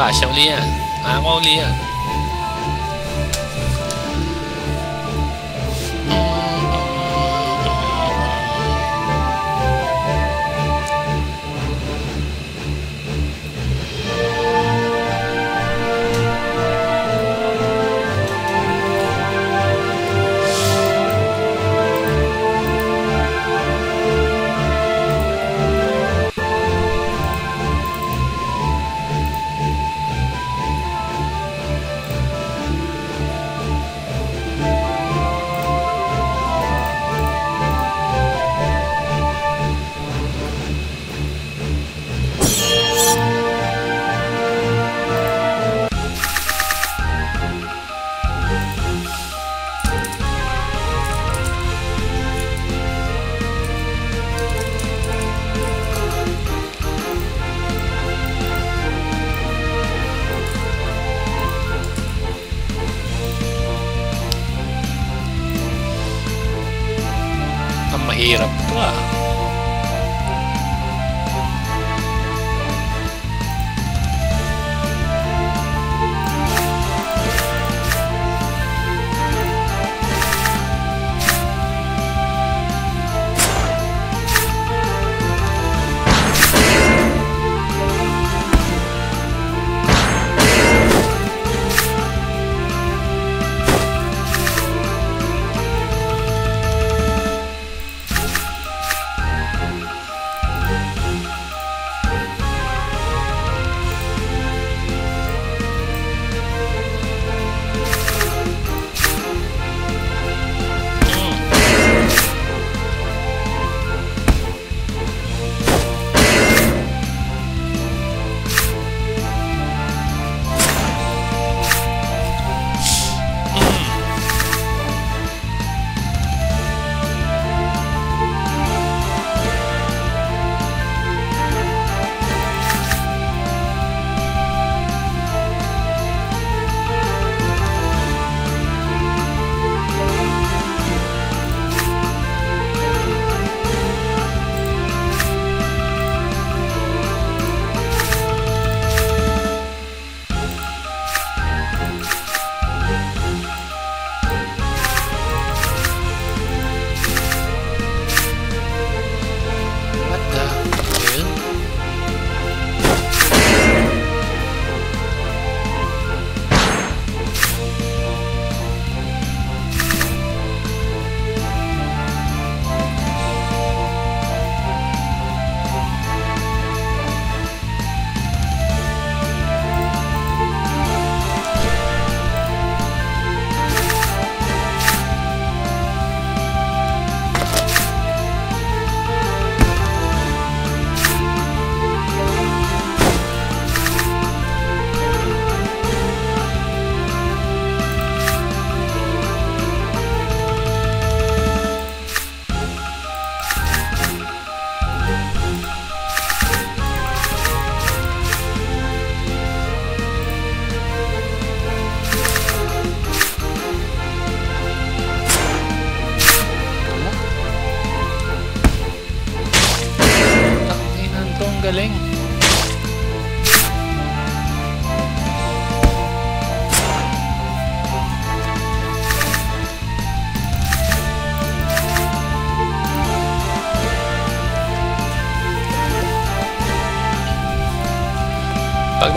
啊小李啊我要李 era. Pá,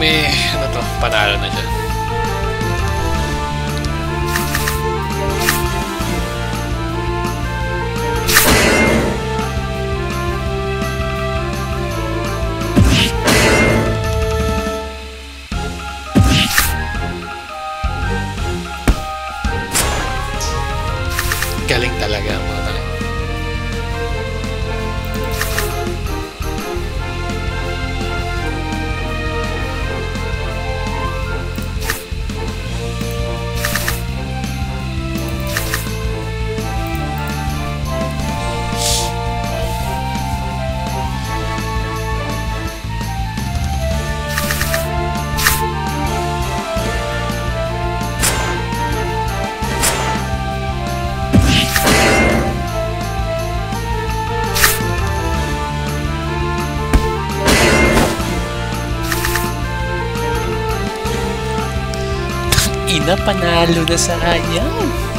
may, ano to, panalo na siya. Ina, panalo na sayang.